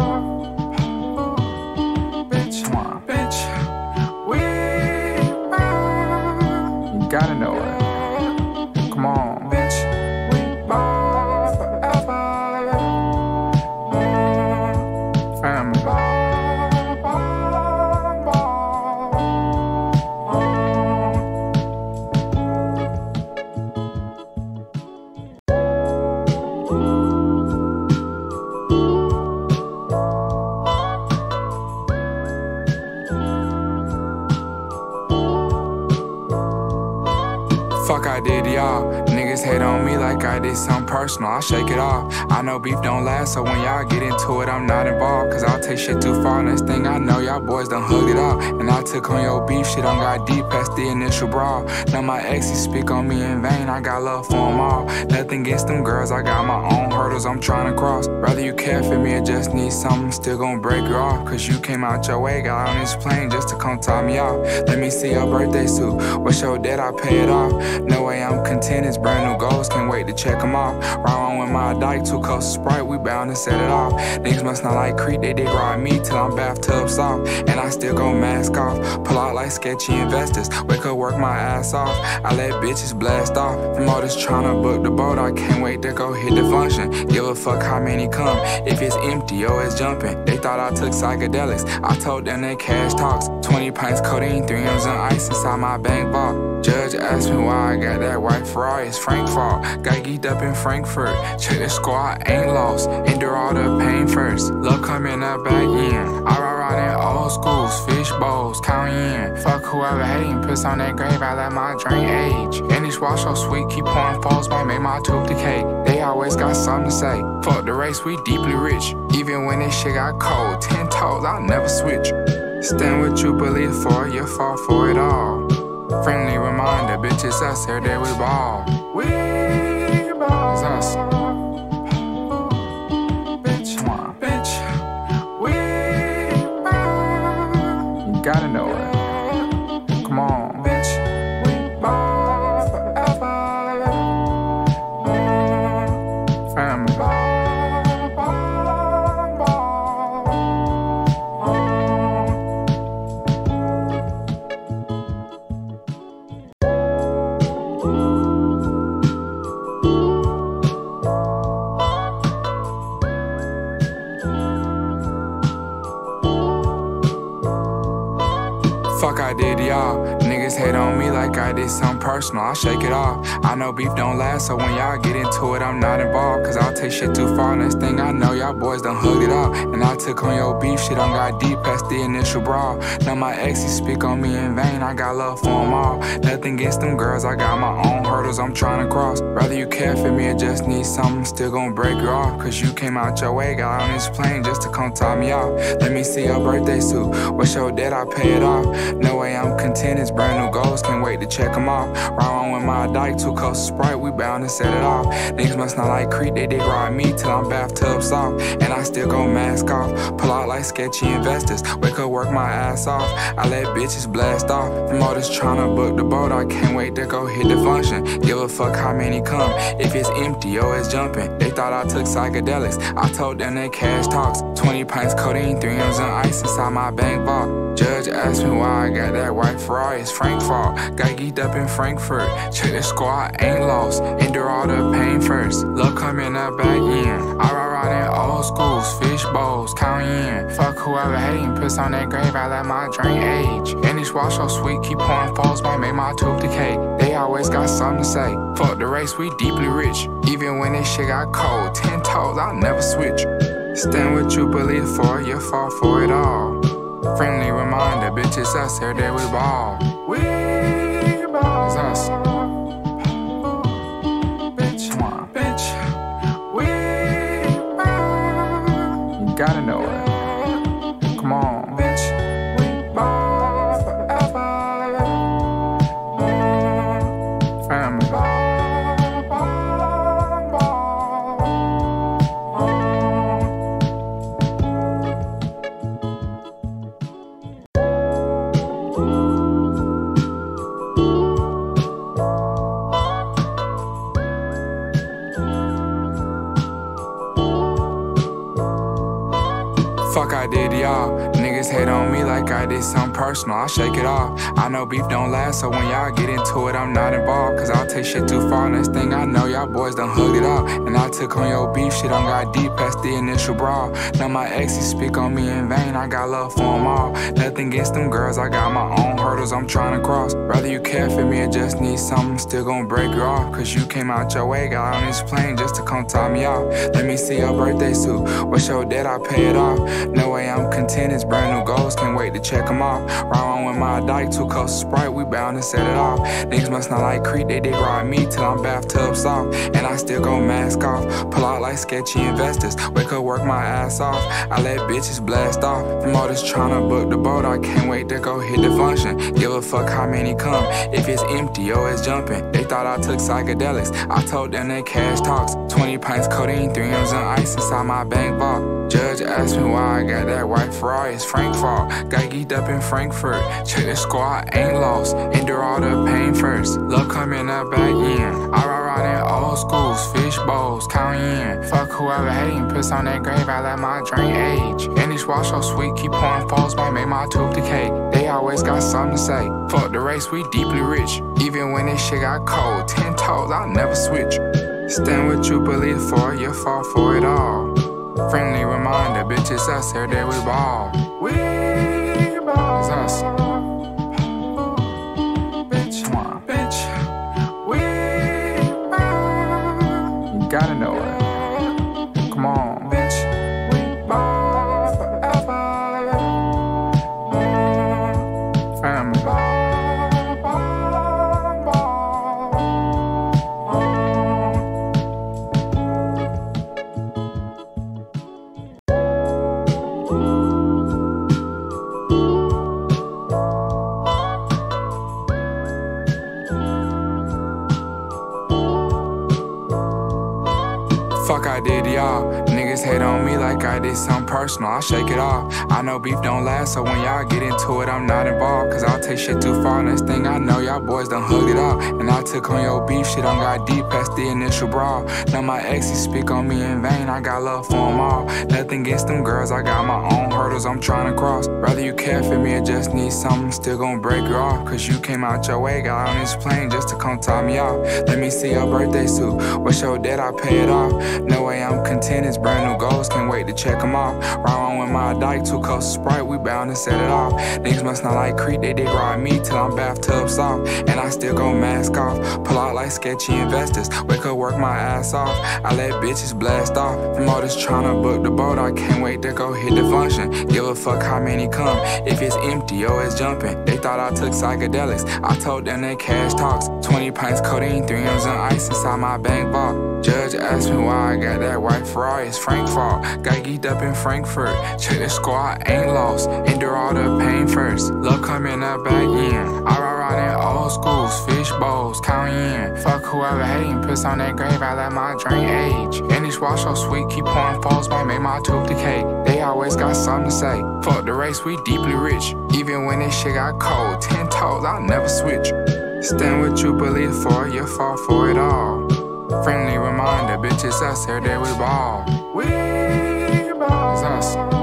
Personal. I shake it off. I know beef don't last, so when y'all get into it, I'm not involved. Cause I'll take shit too far. Next thing I know, y'all boys done hugged it out. I took on your beef shit, I got deep past the initial brawl. Now my exes speak on me in vain. I got love for them all. Nothing against them girls, I got my own hurdles I'm trying to cross. Rather you care for me or just need something, still gonna break you off. Cause you came out your way, got on this plane just to come top me off. Let me see your birthday suit. What's your debt? I pay it off. No way I'm content, it's brand new goals, can't wait to check them off. Right on with my dyke, too close Sprite, we bound to set it off. Niggas must not like Creek, they dig ride me till I'm bathtub soft. And I still go mask off, pull out like sketchy investors. Wake up, work my ass off. I let bitches blast off. From all this tryna book the boat, I can't wait to go hit the function. Give a fuck how many come. If it's empty, oh, it's jumping. They thought I took psychedelics. I told them that cash talks. 20 pints codeine, 3 M's and ice inside my bank vault. Judge asked me why I got that white Ferrari. It's Frank fault. Got geeked up in Frankfurt. Check the squad, ain't lost. Endure all the pain first. Love coming up back in. I around in old schools, fish bowls, in. Fuck whoever hating, piss on that grave. I let my drain age. And this wash so sweet, keep pouring falls, might make my tooth decay. They always got something to say. Fuck the race, we deeply rich. Even when this shit got cold, ten toes, I'll never switch. Stand what you believe for, you fall for it all. Friendly reminder, bitch, it's us here, there we ball. We ball. It's us. Personal. I shake it off. I know beef don't last, so when y'all get into it, I'm not involved. Cause I'll take shit too far. Next thing I know, y'all boys done hugged it out. And I took on your beef shit, I got deep past the initial brawl. Now my exes speak on me in vain. I got love for them all. Nothing against them girls, I got my own hurdles I'm trying to cross. Rather you care for me or just need something, still gonna break you off. Cause you came out your way, got on this plane just to come top me off. Let me see your birthday suit. What's your debt? I pay it off. No way I'm content, it's brand new goals, can't wait to check them off. Ride on with my dyke, two of Sprite, we bound to set it off. Niggas must not like Creek, they dig ride me till I'm bathtub soft. And I still go mask off, pull out like sketchy investors. Wake up, work my ass off. I let bitches blast off. From all this tryna book the boat, I can't wait to go hit the function. Give a fuck how many come. If it's empty, yo, it's jumping. They thought I took psychedelics. I told them they cash talks. 20 pints codeine, 3 M's and ice inside my bank vault. Judge asked me why I got that white Ferrari. It's Frank fault. Got geeked up in Frankfurt. Check the squad, ain't lost. Endure all the pain first. Love coming up back in. I ride around in old schools, fish bowls, counting in. Fuck whoever hating, piss on that grave. I let my drain age. And these wash so sweet, keep pouring falls, might make my tooth decay. They always got something to say. Fuck the race, we deeply rich. Even when this shit got cold, ten toes, I'll never switch. Stand with you, believe for you fall for it all. Friendly reminder, bitch, it's us here that we ball. We ball. It's us. Hate on me like I did something personal. I shake it off. I know beef don't last, so when y'all get into it, I'm not involved. Cause I'll take shit too far. Next thing I know, y'all boys done hugged it out. And I took on your beef shit, I got deep past the initial brawl. Now my exes speak on me in vain. I got love for them all. Nothing against them girls, I got my own hurdles I'm trying to cross. Rather you care for me or just need something, still gonna break you off. Cause you came out your way, got on this plane just to come top me off. Let me see your birthday suit. What's your debt? I pay it off. No way I'm content, it's brand new goals, can't wait to check off. Ride on with my dyke, two cups of Sprite, we bound to set it off. Niggas must not like Creek, they dig ride me till I'm bathtub soft. And I still go mask off, pull out like sketchy investors. Wake up, work my ass off. I let bitches blast off. From all this tryna book the boat, I can't wait to go hit the function. Give a fuck how many come. If it's empty, yo, it's jumping. They thought I took psychedelics. I told them they cash talks. 20 pints codeine, 3 M's and ice inside my bank vault. Judge asked me why I got that white Ferrari. It's Frank fault. Got geeked up in Frankfurt. Check the squad, ain't lost. Endure all the pain first. Love coming up back in. I ride in old schools, fish bowls, counting in. Fuck whoever hating, piss on that grave. I let my drain age. And these wash so sweet, keep pouring falls, might make my tooth decay. They always got something to say. Fuck the race, we deeply rich. Even when this shit got cold, ten toes, I'll never switch. Stand with you, believe for you fall for it all. Friendly reminder, bitches, us here that we ball. We It's us. Y'all. Niggas hate on me like I did something personal. I shake it off. I know beef don't last, so when y'all get into it, I'm not involved. Cause I'll take shit too far. Next thing I know, y'all boys done hugged it out. And I took on your beef shit, I got deep past the initial brawl. Now my exes speak on me in vain. I got love for them all. Nothing against them girls, I got my own hurdles I'm trying to cross. Rather you care for me or just need something, still gonna break you off. Cause you came out your way, got on this plane just to come top me off. Let me see your birthday suit. What's your debt? I pay it off. No way I'm content, it's brand new goals, can't wait to check them off. Ride on with my dyke, two of Sprite, we bound to set it off. Niggas must not like Creek, they dig ride me till I'm bathtub soft. And I still go mask off, pull out like sketchy investors. Wake up, work my ass off. I let bitches blast off. From all this trying to book the boat, I can't wait to go hit the function. Give a fuck how many come. If it's empty, yo, it's jumping. They thought I took psychedelics. I told them they cash talks. 20 pints codeine, 3 M's and ice inside my bank vault. Judge asked me why I got that white Ferrari. It's Frank fault. Got geeked up in Frankfurt. Check the squad, ain't lost. Endure all the pain first. Love coming up back in. I ride around in old schools, fish bowls, in. Fuck whoever hating, piss on that grave, I let my drink age. And this wash so sweet, keep pouring falls, might make my tooth decay. They always got something to say. Fuck the race, we deeply rich. Even when this shit got cold, ten toes, I'll never switch. Stand what you believe for, you fall for it all. Friendly reminder, bitches us, every day we ball. We ball. It's us.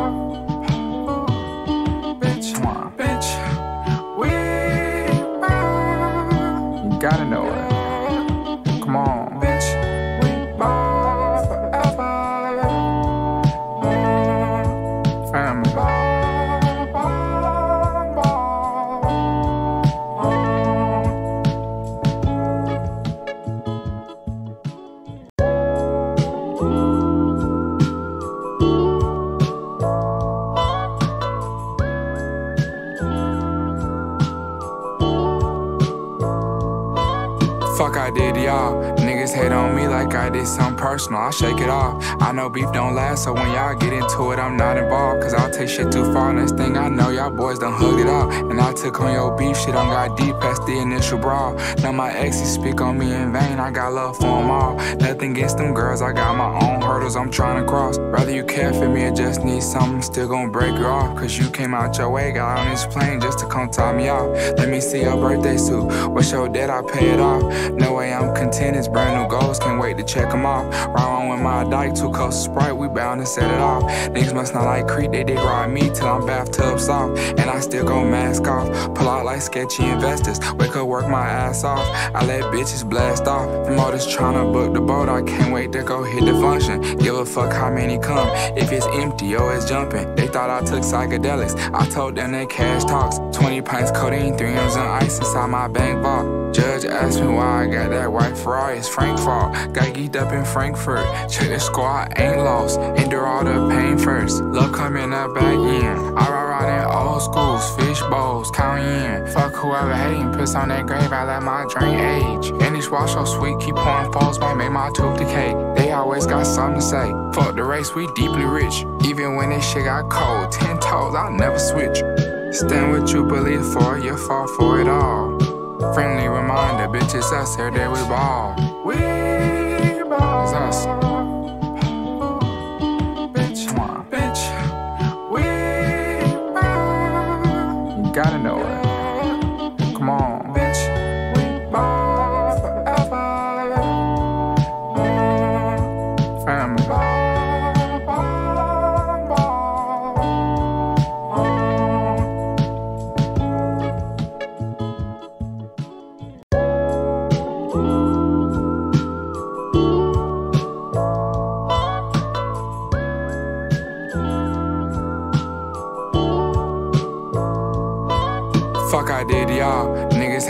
Hate on me like I did something personal. I shake it off. I know beef don't last, so when y'all get into it, I'm not involved. Cause I'll take shit too far. Next thing I know, y'all boys done hugged it out. And I took on your beef, shit on got deep past the initial brawl. Now my exes speak on me in vain. I got love for them all. Nothing against them girls, I got my own hurdles I'm trying to cross. Rather you care for me or just need something, still gonna break you off. Cause you came out your way, got on this plane just to come top me off. Let me see your birthday suit. What's your debt? I pay it off. No way I'm content, it's brand new goals, can't wait to check them off. Ride on with my dyke, two cups of Sprite, we bound to set it off. Niggas must not like Creek, they dig ride me till I'm bathtub soft. And I still go mask off, pull out like sketchy investors. Wake up, work my ass off. I let bitches blast off. From all this tryna book the boat, I can't wait to go hit the function. Give a fuck how many come. If it's empty, yo, it's jumping. They thought I took psychedelics. I told them they cash talks. 20 pints codeine, 3 M's and ice inside my bank vault. Judge asked me why I got that white Ferrari. It's Frank fault. Got geeked up in Frankfurt. Check the squad, ain't lost. Endure all the pain first. Love coming up back in. I around in old schools, fish bowls, count in. Fuck whoever hating, piss on that grave, I let my drink age. And this wash so sweet, keep pouring falls, might make my tooth decay. They always got something to say. Fuck the race, we deeply rich. Even when this shit got cold, ten toes, I'll never switch. Stand what you believe for, you fall for it all. Friendly reminder, bitches us, every day we ball. We ball. It's us.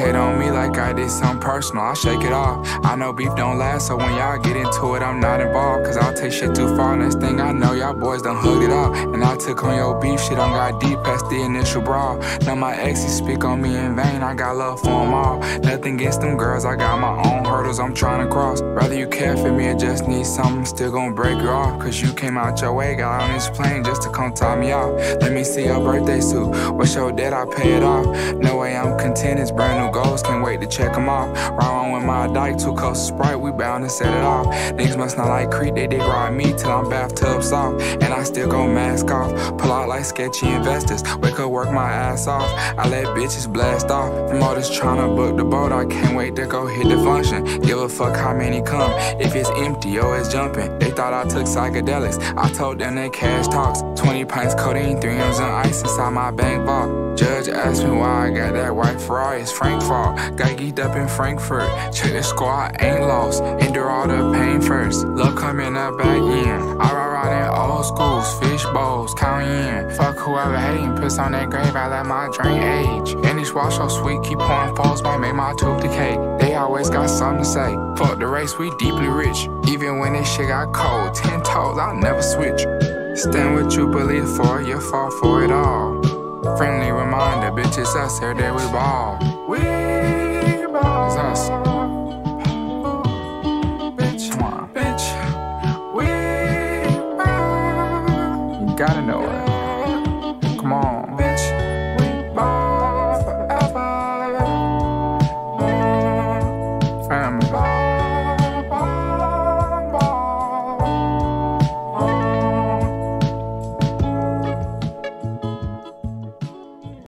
Hate on me like I did something personal. I shake it off. I know beef don't last, so when y'all get into it, I'm not involved. Cause I'll take shit too far. Next thing I know, y'all boys done hugged it out. And I took on your beef, shit on got deep past the initial brawl. Now my exes speak on me in vain. I got love for them all. Nothing against them girls, I got my own hurdles I'm trying to cross. Rather you care for me or just need something, still gonna break you off. Cause you came out your way, got on this plane just to come top me off. Let me see your birthday suit. What's your debt? I pay it off. No way I'm content, it's brand new goals, can't wait to check them off. On with my dyke, two cups of Sprite, we bound to set it off. Niggas must not like Creek, they dig ride me till I'm bathtub soft. And I still go mask off, pull out like sketchy investors. Wake up, work my ass off. I let bitches blast off. From all this tryna book the boat, I can't wait to go hit the function. Give a fuck how many come. If it's empty, yo, it's jumping. They thought I took psychedelics. I told them they cash talks. 20 pints codeine, 3 M's and ice inside my bank vault. Judge asked me why I got that white Ferrari. It's Frank fault. Got geeked up in Frankfurt. Check the squad, ain't lost. Endure all the pain first. Love coming up back in. I ride around in old schools, fish bowls, count in. Fuck whoever hating, piss on that grave, I let my drink age. And this wash so sweet, keep pouring falls, might make my tooth decay. They always got something to say. Fuck the race, we deeply rich. Even when this shit got cold, ten toes, I'll never switch. Stand with you believe for, you fall for it all. Friendly reminder, bitches us, every day we ball. We ball. It's us.